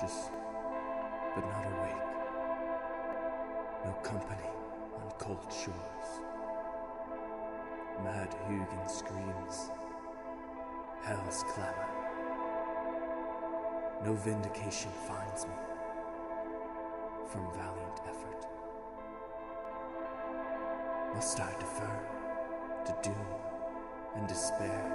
But not awake. No company on cold shores. Mad Huginn screams, Hel's clamor. No vindication finds me from valiant effort. Must I defer to doom and despair?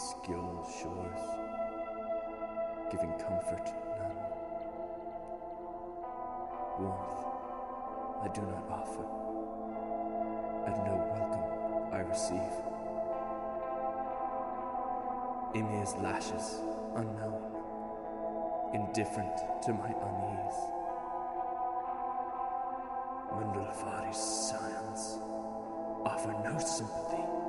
Gjoll's shores, giving comfort none. Warmth I do not offer, and no welcome I receive. Ymir's lashes unknown, indifferent to my unease. Mundilfari's silence offer no sympathy.